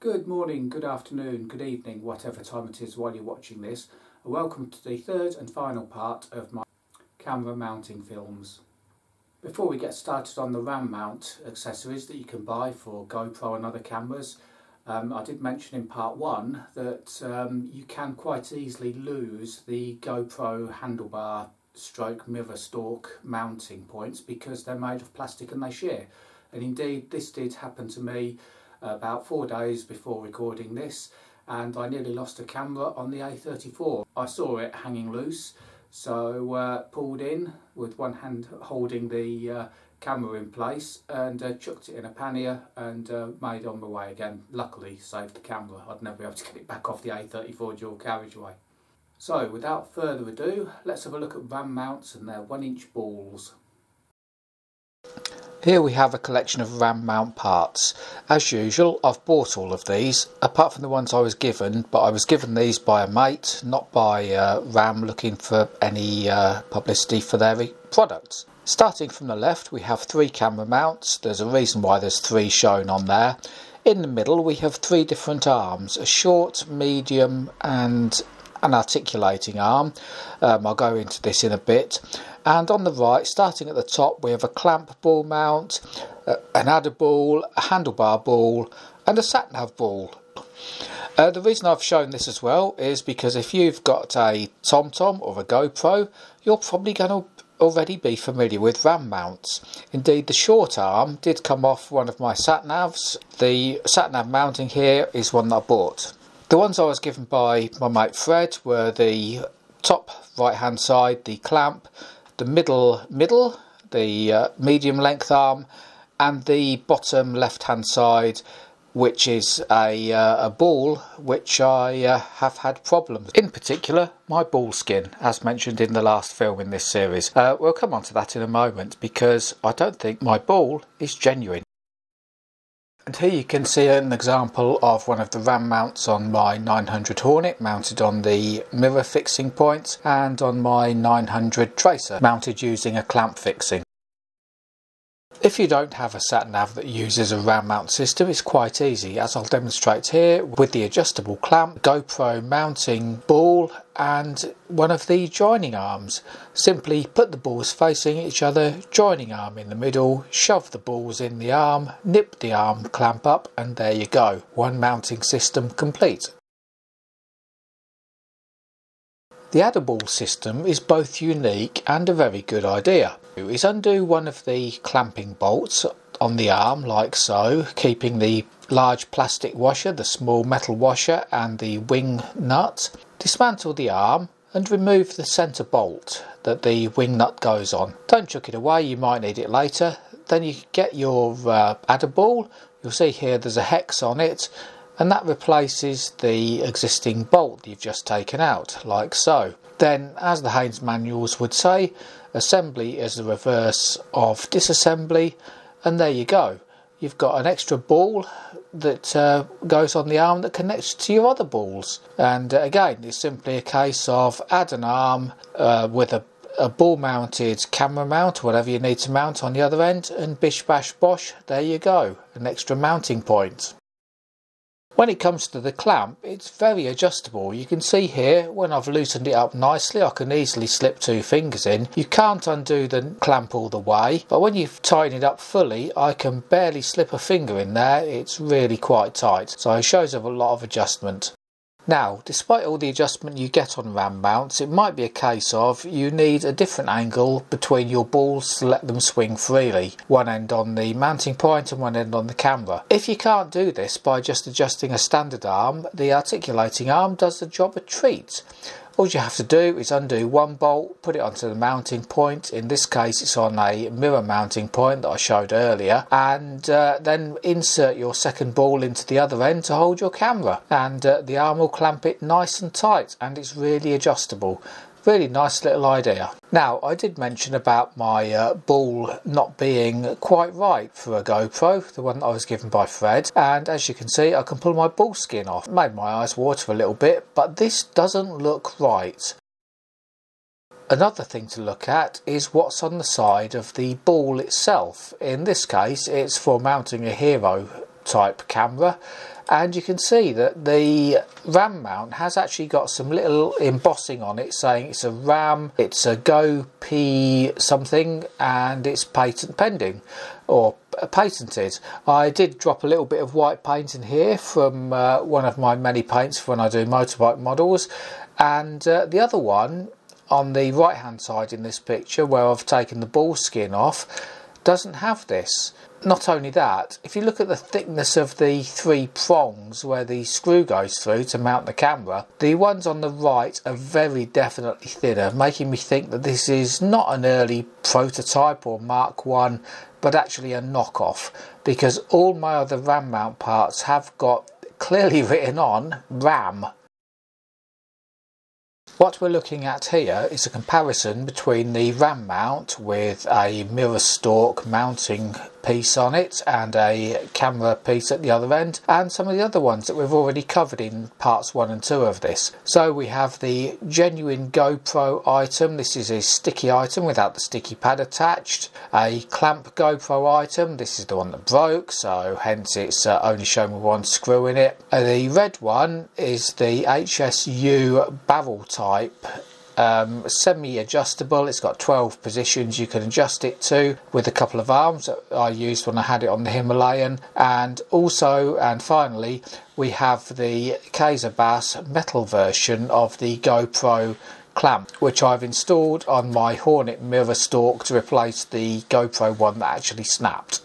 Good morning, good afternoon, good evening, whatever time it is while you're watching this. Welcome to the third and final part of my camera mounting films. Before we get started on the RAM mount accessories that you can buy for GoPro and other cameras, um, I did mention in part one that um, you can quite easily lose the GoPro handlebar stroke mirror stalk mounting points because they're made of plastic and they shear. And indeed this did happen to me about four days before recording this and I nearly lost a camera on the A34. I saw it hanging loose so uh, pulled in with one hand holding the uh, camera in place and uh, chucked it in a pannier and uh, made on my way again. Luckily saved the camera, I'd never be able to get it back off the A34 dual carriageway. So without further ado, let's have a look at RAM mounts and their one inch balls. Here we have a collection of RAM mount parts. As usual, I've bought all of these, apart from the ones I was given, but I was given these by a mate, not by uh, RAM looking for any uh, publicity for their products. Starting from the left, we have three camera mounts. There's a reason why there's three shown on there. In the middle, we have three different arms, a short, medium and an articulating arm. Um, I'll go into this in a bit. And on the right, starting at the top, we have a clamp ball mount, an adder ball, a handlebar ball, and a sat-nav ball. Uh, the reason I've shown this as well is because if you've got a TomTom or a GoPro, you're probably going to already be familiar with RAM mounts. Indeed, the short arm did come off one of my sat-navs. The sat-nav mounting here is one that I bought. The ones I was given by my mate Fred were the top right hand side, the clamp, the middle middle, the uh, medium length arm, and the bottom left hand side, which is a, uh, a ball which I uh, have had problems. In particular, my ball skin, as mentioned in the last film in this series. Uh, we'll come on to that in a moment because I don't think my ball is genuine. And here you can see an example of one of the RAM mounts on my 900 Hornet mounted on the mirror fixing points point and on my 900 Tracer mounted using a clamp fixing. If you don't have a sat-nav that uses a RAM mount system, it's quite easy, as I'll demonstrate here with the adjustable clamp, GoPro mounting ball and one of the joining arms. Simply put the balls facing each other, joining arm in the middle, shove the balls in the arm, nip the arm clamp up and there you go, one mounting system complete. The adder-ball system is both unique and a very good idea. Is undo one of the clamping bolts on the arm like so, keeping the large plastic washer, the small metal washer and the wing nut. Dismantle the arm and remove the centre bolt that the wing nut goes on. Don't chuck it away, you might need it later. Then you get your uh, adder ball, you'll see here there's a hex on it and that replaces the existing bolt you've just taken out, like so. Then, as the Haynes manuals would say, assembly is the reverse of disassembly, and there you go. You've got an extra ball that uh, goes on the arm that connects to your other balls. And uh, again, it's simply a case of add an arm uh, with a a ball mounted camera mount, whatever you need to mount on the other end, and bish bash bosh, there you go, an extra mounting point. When it comes to the clamp, it's very adjustable. You can see here, when I've loosened it up nicely, I can easily slip two fingers in. You can't undo the clamp all the way, but when you've tightened it up fully, I can barely slip a finger in there. It's really quite tight. So it shows a lot of adjustment. Now, despite all the adjustment you get on RAM mounts, it might be a case of you need a different angle between your balls to let them swing freely, one end on the mounting point and one end on the camera. If you can't do this by just adjusting a standard arm, the articulating arm does the job a treat. All you have to do is undo one bolt, put it onto the mounting point. In this case, it's on a mirror mounting point that I showed earlier, and uh, then insert your second ball into the other end to hold your camera. And uh, the arm will clamp it nice and tight, and it's really adjustable. Really nice little idea. Now, I did mention about my uh, ball not being quite right for a GoPro, the one that I was given by Fred, and as you can see, I can pull my ball skin off. Made my eyes water a little bit, but this doesn't look right. Another thing to look at is what's on the side of the ball itself. In this case, it's for mounting a Hero type camera and you can see that the RAM mount has actually got some little embossing on it saying it's a RAM, it's a Go something and it's patent pending or patented. I did drop a little bit of white paint in here from uh, one of my many paints when I do motorbike models and uh, the other one on the right hand side in this picture where I've taken the ball skin off doesn't have this. Not only that, if you look at the thickness of the three prongs where the screw goes through to mount the camera, the ones on the right are very definitely thinner, making me think that this is not an early prototype or Mark 1 but actually a knockoff because all my other RAM mount parts have got clearly written on RAM what we're looking at here is a comparison between the RAM mount with a mirror stalk mounting piece on it and a camera piece at the other end and some of the other ones that we've already covered in parts 1 and 2 of this. So we have the genuine GoPro item, this is a sticky item without the sticky pad attached, a clamp GoPro item, this is the one that broke so hence it's uh, only shown with one screw in it. Uh, the red one is the HSU barrel type um, semi-adjustable. It's got 12 positions you can adjust it to with a couple of arms that I used when I had it on the Himalayan. And also and finally we have the Kaiser Baas metal version of the GoPro clamp which I've installed on my Hornet mirror stalk to replace the GoPro one that actually snapped.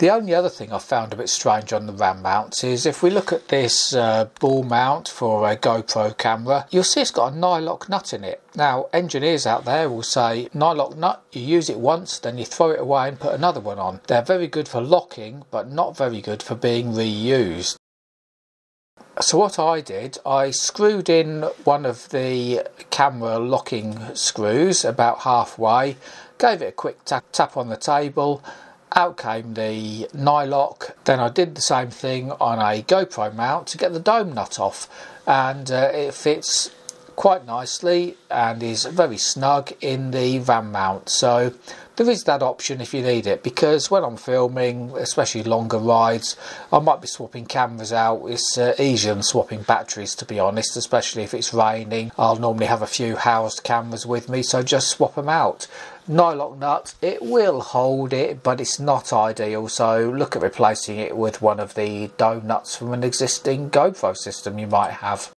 The only other thing I found a bit strange on the RAM mounts is if we look at this uh, ball mount for a GoPro camera, you'll see it's got a nylock nut in it. Now, engineers out there will say nylock nut, you use it once, then you throw it away and put another one on. They're very good for locking, but not very good for being reused. So what I did, I screwed in one of the camera locking screws about halfway, gave it a quick tap, tap on the table, out came the nylock. Then I did the same thing on a GoPro mount to get the dome nut off, and uh, it fits quite nicely and is very snug in the RAM mount. So there is that option if you need it because when I'm filming, especially longer rides, I might be swapping cameras out. It's uh, easier than swapping batteries to be honest, especially if it's raining. I'll normally have a few housed cameras with me, so just swap them out nylock nut it will hold it but it's not ideal so look at replacing it with one of the dome nuts from an existing GoPro system you might have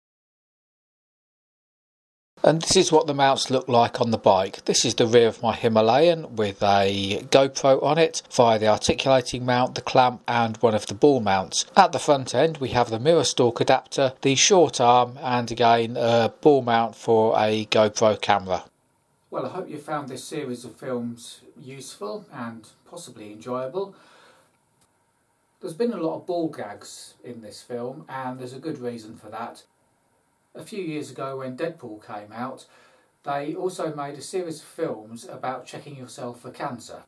and this is what the mounts look like on the bike. This is the rear of my Himalayan with a GoPro on it via the articulating mount, the clamp and one of the ball mounts. At the front end we have the mirror stalk adapter, the short arm and again a ball mount for a GoPro camera. Well, I hope you found this series of films useful and possibly enjoyable. There's been a lot of ball gags in this film and there's a good reason for that. A few years ago when Deadpool came out, they also made a series of films about checking yourself for cancer.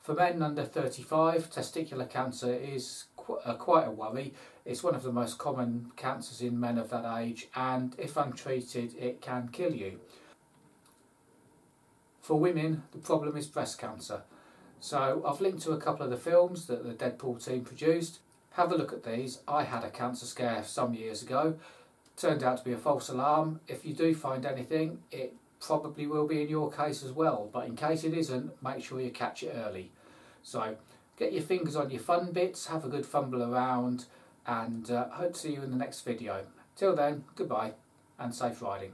For men under 35, testicular cancer is qu uh, quite a worry. It's one of the most common cancers in men of that age and if untreated it can kill you. For women, the problem is breast cancer. So I've linked to a couple of the films that the Deadpool team produced. Have a look at these. I had a cancer scare some years ago. Turned out to be a false alarm. If you do find anything, it probably will be in your case as well. But in case it isn't, make sure you catch it early. So get your fingers on your fun bits, have a good fumble around, and uh, hope to see you in the next video. Till then, goodbye and safe riding.